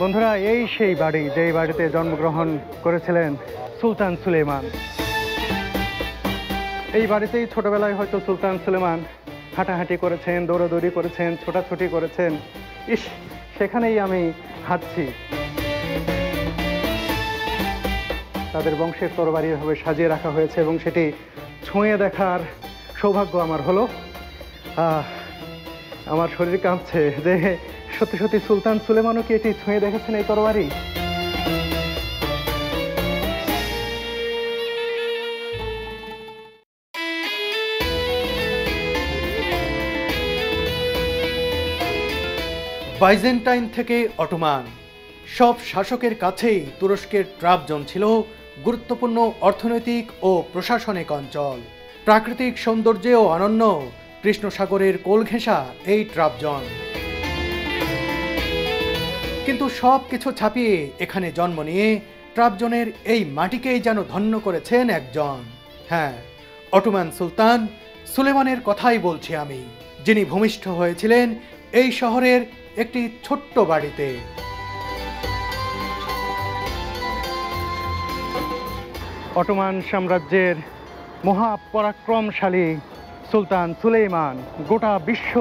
বন্ধুরা, এই সেই বাড়ি যেই বাড়িতে জন্মগ্রহণ করেছিলেন সুলতান সুলেমান। এই বাড়িতেই ছোটবেলায় হয়তো সুলতান সুলেমান হাঁটাহাঁটি করেছেন, দৌড়াদৌড়ি করেছেন, ছোটাছুটি করেছেন। ইস, সেখানেই আমি হাঁটছি। তাদের বংশের তরবারি এভাবে সাজিয়ে রাখা হয়েছে এবং সেটি ছুঁয়ে দেখার সৌভাগ্য আমার হলো। আমার শরীর কাঁপছে যে সত্যি সত্যি সুলতান সুলেমানও কি এটি ছুঁয়ে দেখেছেন এই তরবারি। বাইজেন্টাইন থেকে অটোমান। সব শাসকের কাছেই তুরস্কের ট্রাবজন ছিল গুরুত্বপূর্ণ অর্থনৈতিক ও প্রশাসনিক অঞ্চল। প্রাকৃতিক সৌন্দর্যে ও অনন্য কৃষ্ণ সাগরের কোল ঘেঁষা এই ট্রাবজন কিন্তু সব কিছু ছাপিয়ে এখানে জন্ম নিয়ে ট্রাবজনের এই মাটিকেই যেন ধন্য করেছেন একজন। হ্যাঁ অটোমান সুলতান সুলেমানের কথাই বলছি আমি, যিনি ভূমিষ্ঠ হয়েছিলেন এই শহরের একটি ছোট্ট বাড়িতে। অটোমান সাম্রাজ্যের মহাপরাক্রমশালী সুলতান সুলেইমান গোটা বিশ্ব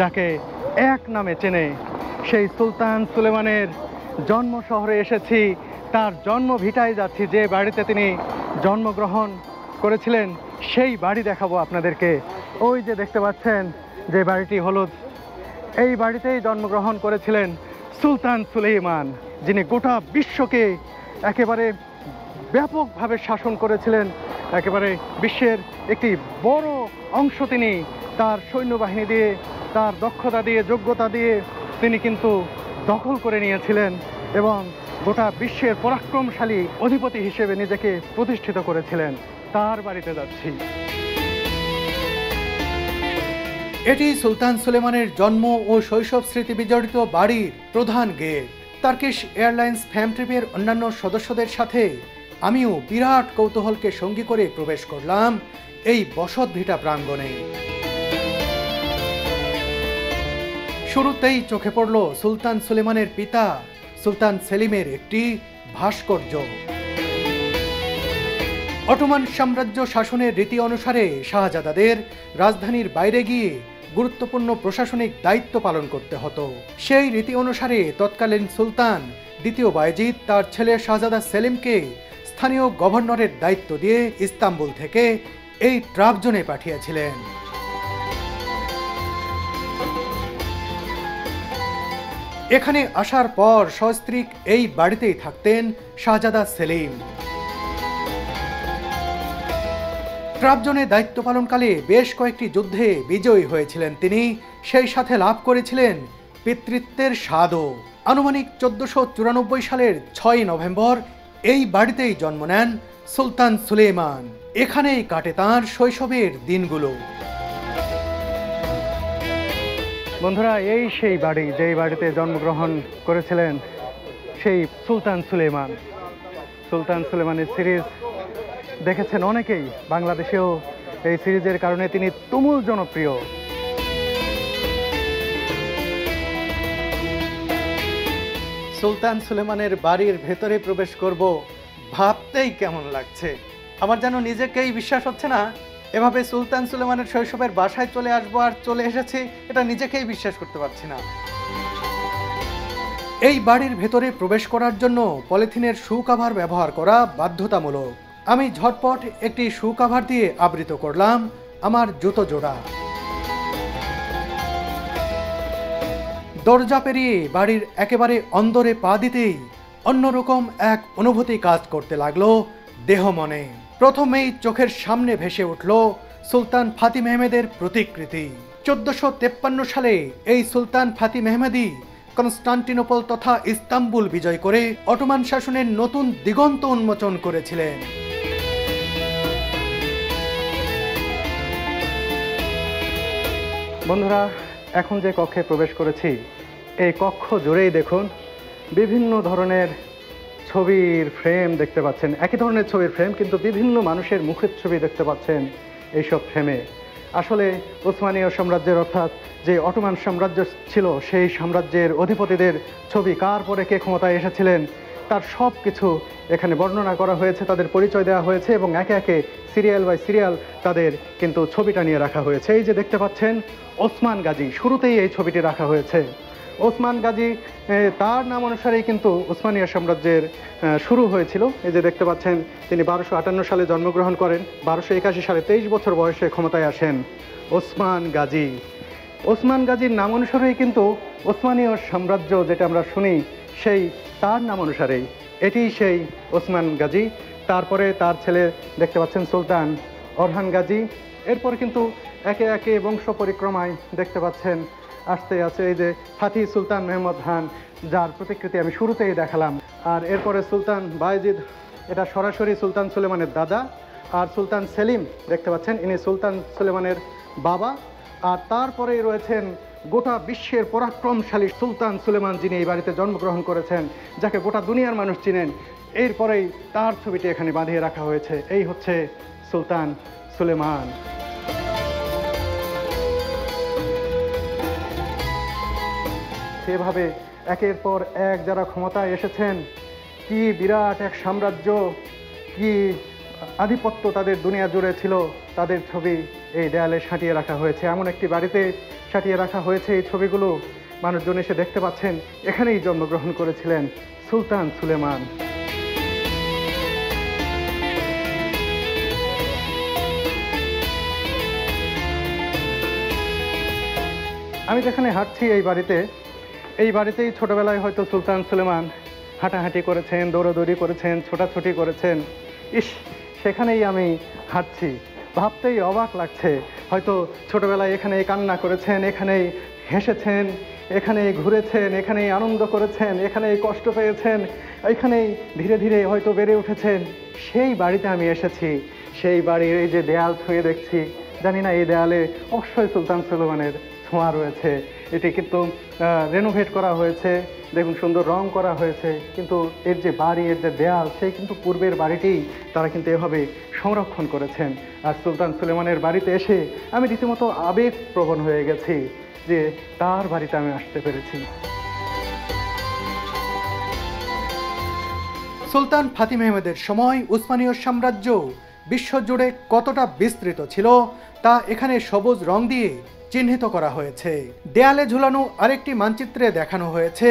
যাকে এক নামে চেনে সেই সুলতান সুলেমানের জন্ম শহরে এসেছি। তার জন্ম ভিটায় যাচ্ছি, যে বাড়িতে তিনি জন্মগ্রহণ করেছিলেন, সেই বাড়ি দেখাবো আপনাদেরকে। ওই যে দেখতে পাচ্ছেন যে বাড়িটি হলুদ। এই বাড়িতেই জন্মগ্রহণ করেছিলেন সুলতান সুলেইমান, যিনি গোটা বিশ্বকে একেবারে ব্যাপকভাবে শাসন করেছিলেন। একেবারে বিশ্বের একটি বড় অংশ তিনি। তার সৈন্যবাহিনী দিয়ে, তার দক্ষতা দিয়ে, যোগ্যতা দিয়ে তিনি কিন্তু দখল করে নিয়েছিলেন এবং গোটা বিশ্বের পরাক্রমশালী অধিপতি হিসেবে নিজেকে প্রতিষ্ঠিত করেছিলেন। তার বাড়িতে যাচ্ছি। এটি সুলতান সুলেমানের জন্ম ও শৈশব স্মৃতি বিজড়িত বাড়ির প্রধান গেট। তার্কিশ এয়ারলাইন্স ফ্যাম ট্রিপের অন্যান্য সদস্যদের সাথে আমিও বিরাট কৌতূহলকে সঙ্গী করে প্রবেশ করলাম এই বসত ভিটা প্রাঙ্গণে। শুরুতেই চোখে পড়ল সুলতান সুলেমানের পিতা, সুলতান সেলিমের একটি ভাস্কর্য। অটোমান সাম্রাজ্য শাসনের রীতি অনুসারে শাহজাদাদের রাজধানীর বাইরে গিয়ে গুরুত্বপূর্ণ প্রশাসনিক দায়িত্ব পালন করতে হতো। সেই রীতি অনুসারে তৎকালীন সুলতান দ্বিতীয় বায়জিদ তার ছেলে শাহজাদা সেলিমকে স্থানীয় গভর্নরের দায়িত্ব দিয়ে ইস্তাম্বুল থেকে এই ট্রাবজনে পাঠিয়েছিলেন। এখানে আসার পর সস্ত্রীক এই বাড়িতেই থাকতেন শাহজাদা সেলিম। ট্রাবজনে দায়িত্ব পালনকালে বেশ কয়েকটি যুদ্ধে বিজয়ী হয়েছিলেন তিনি, সেই সাথে লাভ করেছিলেন পিতৃত্বের স্বাদও। আনুমানিক চোদ্দশো চুরানব্বই সালের ছয় নভেম্বর এই বাড়িতেই জন্ম নেন সুলতান সুলেমান এখানেই কাটে তাঁর শৈশবের দিনগুলো। বন্ধুরা, এই সেই বাড়ি যেই বাড়িতে জন্মগ্রহণ করেছিলেন সেই সুলতান সুলেমান। সুলতান সুলেমানের সিরিজ দেখেছেন অনেকেই, বাংলাদেশেও এই সিরিজের কারণে তিনি তুমুল জনপ্রিয়। সুলতান সুলেমানের বাড়ির ভেতরে প্রবেশ করব, ভাবতেই কেমন লাগছে। আমার যেন নিজেকেই বিশ্বাস হচ্ছে না এভাবে সুলতান সুলেমানের শৈশবের বাসায় চলে আসব আর চলে এসেছি, এটা নিজেকেই বিশ্বাস করতে পারছি না। এই বাড়ির ভেতরে প্রবেশ করার জন্য পলিথিনের শু কাভার ব্যবহার করা বাধ্যতামূলক। আমি ঝটপট একটি শু কাভার দিয়ে আবৃত করলাম আমার জুতো জোড়া। দরজা পেরিয়ে বাড়ির একেবারে অন্দরে পা দিতেই অন্যরকম এক অনুভূতি কাজ করতে লাগল দেহ মনে। প্রথমেই চোখের সামনে ভেসে উঠল সুলতান ফাতি মেহমেদের প্রতিকৃতি। চোদ্দশো তেপ্পান্ন সালে এই সুলতান ফাতি মেহমেদি কনস্টান্টিনোপল তথা ইস্তাম্বুল বিজয় করে অটোমান শাসনের নতুন দিগন্ত উন্মোচন করেছিলেন। বন্ধুরা, এখন যে কক্ষে প্রবেশ করেছি, এই কক্ষ জুড়েই দেখুন বিভিন্ন ধরনের ছবির ফ্রেম দেখতে পাচ্ছেন। একই ধরনের ছবির ফ্রেম কিন্তু বিভিন্ন মানুষের মুখের ছবি দেখতে পাচ্ছেন এইসব ফ্রেমে আসলে ওসমানীয় সাম্রাজ্যের অর্থাৎ যে অটোমান সাম্রাজ্য ছিল, সেই সাম্রাজ্যের অধিপতিদের ছবি কার পরে কে ক্ষমতায় এসেছিলেন, তার সব কিছু এখানে বর্ণনা করা হয়েছে, তাদের পরিচয় দেওয়া হয়েছে এবং একে একে সিরিয়াল বাই সিরিয়াল তাদের কিন্তু ছবিটা নিয়ে রাখা হয়েছে। এই যে দেখতে পাচ্ছেন, ওসমান গাজী, শুরুতেই এই ছবিটি রাখা হয়েছে। ওসমান গাজী তার নাম অনুসারেই কিন্তু ওসমানিয়া সাম্রাজ্যের শুরু হয়েছিল। এই যে দেখতে পাচ্ছেন, তিনি বারোশো আটান্ন সালে জন্মগ্রহণ করেন, বারোশো একাশি সালে তেইশ বছর বয়সে ক্ষমতায় আসেন ওসমান গাজী। ওসমান গাজীর নাম অনুসারেই কিন্তু ওসমানীয় সাম্রাজ্য যেটা আমরা শুনি, সেই তার নাম অনুসারেই। এটি সেই ওসমান গাজী। তারপরে তার ছেলে দেখতে পাচ্ছেন সুলতান অরহান গাজী। এরপর কিন্তু একে একে বংশ পরিক্রমায় দেখতে পাচ্ছেন আসতে আছে এই যে ফাতি সুলতান মেহমদ খান, যার প্রতিকৃতি আমি শুরুতেই দেখালাম। আর এরপরে সুলতান বায়েজিদ এটা সরাসরি সুলতান সুলেমানের দাদা, আর সুলতান সেলিম, দেখতে পাচ্ছেন, ইনি সুলতান সুলেমানের বাবা। আর তারপরেই রয়েছেন গোটা বিশ্বের পরাক্রমশালী সুলতান সুলেমান, যিনি এই বাড়িতে জন্মগ্রহণ করেছেন, যাকে গোটা দুনিয়ার মানুষ চিনেন। এরপরেই তার ছবিটি এখানে বাঁধিয়ে রাখা হয়েছে। এই হচ্ছে সুলতান সুলেমান। সেভাবে একের পর এক যারা ক্ষমতায় এসেছেন, কি বিরাট এক সাম্রাজ্য, কি আধিপত্য তাদের দুনিয়া জুড়ে ছিল, তাদের ছবি এই দেয়ালে সাঁটিয়ে রাখা হয়েছে। এমন একটি বাড়িতে সাঁটিয়ে রাখা হয়েছে এই ছবিগুলো। মানুষজন এসে দেখতে পাচ্ছেন, এখানেই জন্মগ্রহণ করেছিলেন সুলতান সুলেমান। আমি যেখানে হাঁটছি এই বাড়িতে এই বাড়িতেই ছোটবেলায় হয়তো সুলতান সুলেমান হাঁটাহাঁটি করেছেন, দৌড়াদৌড়ি করেছেন, ছোটাছুটি করেছেন। ইস, সেখানেই আমি হাঁটছি। ভাবতেই অবাক লাগছে। হয়তো ছোটবেলায় এখানেই কান্না করেছেন, এখানেই হেসেছেন, এখানেই ঘুরেছেন, এখানেই আনন্দ করেছেন, এখানেই কষ্ট পেয়েছেন, এখানেই ধীরে ধীরে হয়তো বেড়ে উঠেছেন। সেই বাড়িতে আমি এসেছি। সেই বাড়ির এই যে দেয়াল ছুঁয়ে দেখছি। জানি না এই দেয়ালে অবশ্যই সুলতান সুলেমানের ছোঁয়া রয়েছে। এটি কিন্তু রেনোভেট করা হয়েছে। দেখুন, সুন্দর রং করা হয়েছে। কিন্তু এর যে বাড়ি, এর যে দেয়াল সেই কিন্তু পূর্বের বাড়িটি তারা কিন্তু এভাবে সংরক্ষণ করেছেন। আর সুলতান সুলেমানের বাড়িতে এসে আমি রীতিমতো আবেগপ্রবণ হয়ে গেছি যে তার বাড়িতে আমি আসতে পেরেছি। সুলতান ফাতিম আহমেদের সময় উসমানীয় সাম্রাজ্য বিশ্বজুড়ে কতটা বিস্তৃত ছিল, তা এখানে সবুজ রং দিয়ে চিহ্নিত করা হয়েছে। দেয়ালে ঝুলানো আরেকটি মানচিত্রে দেখানো হয়েছে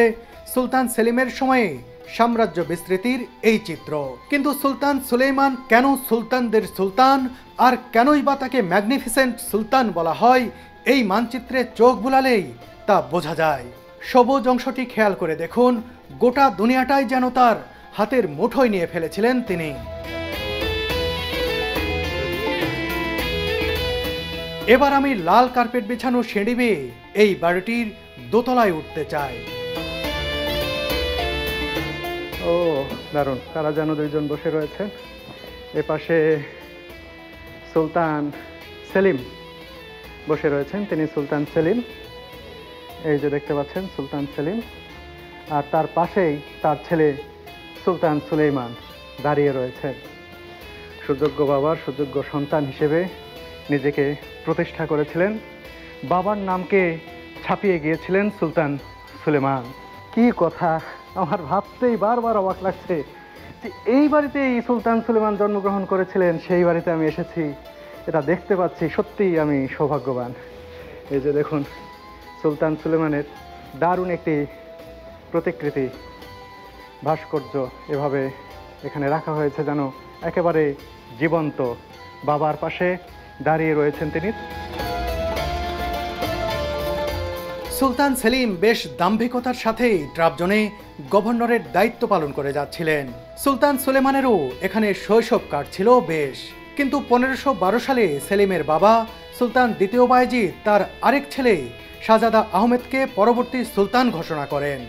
সুলতান সেলিমের সময়ে সাম্রাজ্য বিস্তৃতির এই চিত্র। কিন্তু সুলতান সুলেইমান কেন সুলতানদের সুলতান আর কেনই বা তাকে ম্যাগনিফিসেন্ট সুলতান বলা হয়, এই মানচিত্রে চোখ বুলালেই তা বোঝা যায়। সবুজ অংশটি খেয়াল করে দেখুন, গোটা দুনিয়াটাই যেন তার হাতের মুঠোয় নিয়ে ফেলেছিলেন তিনি। এবার আমি লাল কার্পেট বিছানো সিঁড়ি বেয়ে এই বাড়িটির দোতলায় উঠতে চাই। ও, দারুণ। তারা যেন দুইজন বসে রয়েছেন এ পাশে সুলতান সেলিম বসে রয়েছেন। তিনি সুলতান সেলিম। এই যে দেখতে পাচ্ছেন, সুলতান সেলিম। আর তার পাশেই তার ছেলে সুলতান সুলেইমান দাঁড়িয়ে রয়েছেন সুযোগ্য বাবার, সুযোগ্য সন্তান হিসেবে নিজেকে প্রতিষ্ঠা করেছিলেন। বাবার নামকে ছাপিয়ে গিয়েছিলেন সুলতান সুলেমান। কি কথা, আমার ভাবতেই বারবার অবাক লাগছে যে এই বাড়িতেই সুলতান সুলেমান জন্মগ্রহণ করেছিলেন, সেই বাড়িতে আমি এসেছি। এটা দেখতে পাচ্ছি, সত্যিই আমি সৌভাগ্যবান। এই যে দেখুন, সুলতান সুলেমানের দারুণ একটি প্রতিকৃতি ভাস্কর্য এভাবে এখানে রাখা হয়েছে যেন একেবারে জীবন্ত। বাবার পাশে দাঁড়িয়ে রয়েছেন তিনি। সুলতান সেলিম বেশ দাম্ভিকতার সাথেই ট্রাবজনে গভর্নরের দায়িত্ব পালন করে যাচ্ছিলেন। সুলতান সুলেমানেরও এখানে শৈশব কাটছিল বেশ। কিন্তু পনেরোশো সালে সেলিমের বাবা সুলতান দ্বিতীয় বায়জিদ তার আরেক ছেলে শাহজাদা আহমেদকে পরবর্তী সুলতান ঘোষণা করেন।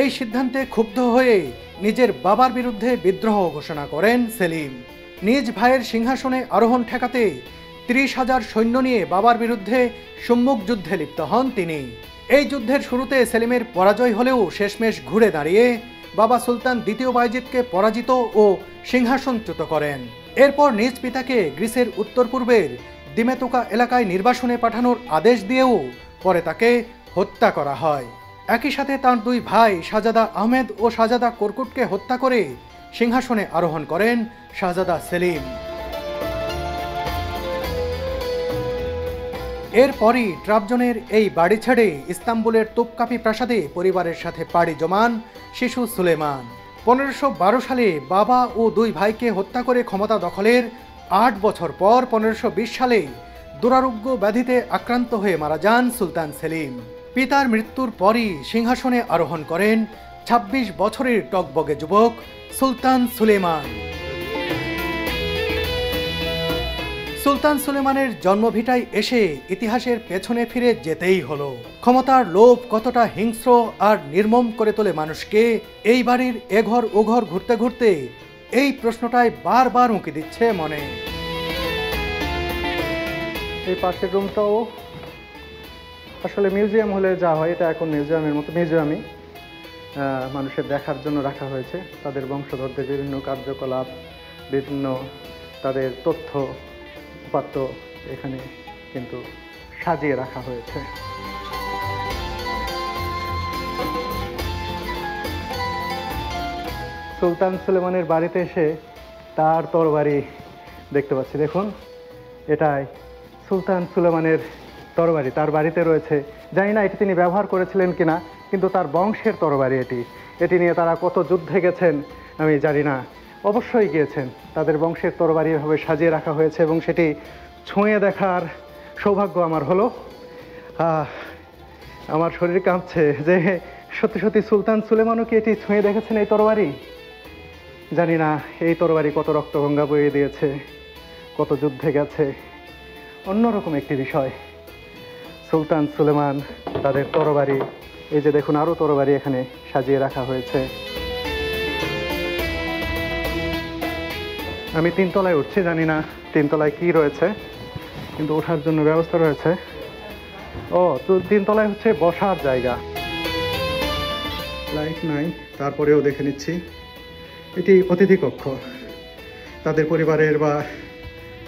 এই সিদ্ধান্তে ক্ষুব্ধ হয়ে নিজের বাবার বিরুদ্ধে বিদ্রোহ ঘোষণা করেন সেলিম। নিজ ভাইয়ের সিংহাসনে আরোহণ ঠেকাতে ত্রিশ হাজার সৈন্য নিয়ে বাবার বিরুদ্ধে সম্মুখ যুদ্ধে লিপ্ত হন তিনি। এই যুদ্ধের শুরুতে সেলিমের পরাজয় হলেও শেষমেশ ঘুরে দাঁড়িয়ে বাবা সুলতান দ্বিতীয় বাইজিদকে পরাজিত ও সিংহাসনচ্যুত করেন। এরপর নিজ পিতাকে গ্রিসের উত্তর পূর্বের দিমেতোকা এলাকায় নির্বাসনে পাঠানোর আদেশ দিয়েও পরে তাকে হত্যা করা হয়। একই সাথে তার দুই ভাই শাহজাদা আহমেদ ও শাহজাদা কর্কুটকে হত্যা করে সিংহাসনে আরোহণ করেন শাহজাদা সেলিম। এরপরই ট্রাবজনের এই বাড়ি ছেড়ে ইস্তাম্বুলের তোপকাপি প্রাসাদে পরিবারের সাথে পাড়ি জমান শিশু সুলেমান। পনেরোশো সালে বাবা ও দুই ভাইকে হত্যা করে ক্ষমতা দখলের আট বছর পর পনেরোশো সালে দুরারোগ্য ব্যাধিতে আক্রান্ত হয়ে মারা যান সুলতান সেলিম। পিতার মৃত্যুর পরই সিংহাসনে আরোহণ করেন ২৬ বছরের টকবগে যুবক সুলতান সুলেমান। সুলতান সুলেমানের জন্মভিটায় এসে ইতিহাসের পেছনে ফিরে যেতেই হলো। ক্ষমতার লোভ কতটা হিংস্র আর নির্মম করে তোলে মানুষকে, এই বাড়ির এঘর ওঘর ঘুরতে ঘুরতে এই প্রশ্নটাই বারবার উঁকি দিচ্ছে মনে। এই পাশের রুমটাও আসলে মিউজিয়াম হলে যা হয়, এটা এখন মিউজিয়ামের মতো, মিউজিয়ামই মানুষের দেখার জন্য রাখা হয়েছে। তাদের বংশধরদের বিভিন্ন কার্যকলাপ, বিভিন্ন তাদের তথ্য উপাত্ত এখানে কিন্তু সাজিয়ে রাখা হয়েছে। সুলতান সুলেমানের বাড়িতে এসে তার তরবারি দেখতে পাচ্ছি। দেখুন, এটাই সুলতান সুলেমানের তরবারি। তার বাড়িতে রয়েছে, জানি না এটি তিনি ব্যবহার করেছিলেন কিনা, কিন্তু তার বংশের তরবারি এটি। এটি নিয়ে তারা কত যুদ্ধে গেছেন আমি জানি না। অবশ্যই গিয়েছেন। তাদের বংশের তরবারি এভাবে সাজিয়ে রাখা হয়েছে এবং সেটি ছুঁয়ে দেখার সৌভাগ্য আমার হলো। আমার শরীর কাঁপছে যে সত্যি সত্যি সুলতান সুলেমানও কি এটি ছুঁয়ে দেখেছেন এই তরবারি? জানি না, এই তরবারি কত রক্তগঙ্গা বয়ে দিয়েছে, কত যুদ্ধে গেছে, অন্যরকম একটি বিষয়। সুলতান সুলেমান, তাদের তরবারি, এই যে দেখুন আরও তরবারি এখানে সাজিয়ে রাখা হয়েছে। আমি তিনতলায় উঠছি, জানি না তিনতলায় কি রয়েছে, কিন্তু ওঠার জন্য ব্যবস্থা রয়েছে। ও, তো তিনতলায় হচ্ছে বসার জায়গা। লাইট নাই, তারপরেও দেখে নিচ্ছি। এটি অতিথি কক্ষ। তাদের পরিবারের বা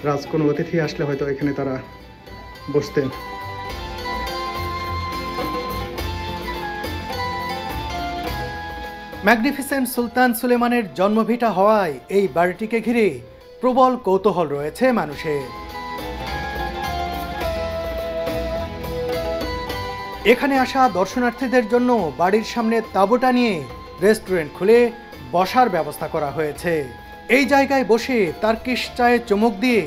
রাজ কোনো অতিথি আসলে হয়তো এখানে তারা বসতেন। ম্যাগনিফিসেন্ট সুলতান সুলেমানের জন্মভিটা হওয়ায় এই বাড়িটিকে ঘিরে প্রবল কৌতূহল রয়েছে মানুষের এখানে আসা দর্শনার্থীদের জন্য বাড়ির সামনে তাঁবুটা নিয়ে রেস্টুরেন্ট খুলে বসার ব্যবস্থা করা হয়েছে। এই জায়গায় বসে তার্কিশ চায়ে চমক দিয়ে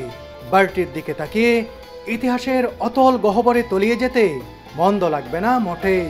বাড়িটির দিকে তাকিয়ে ইতিহাসের অতল গহ্বরে তলিয়ে যেতে মন্দ লাগবে না মোটেই।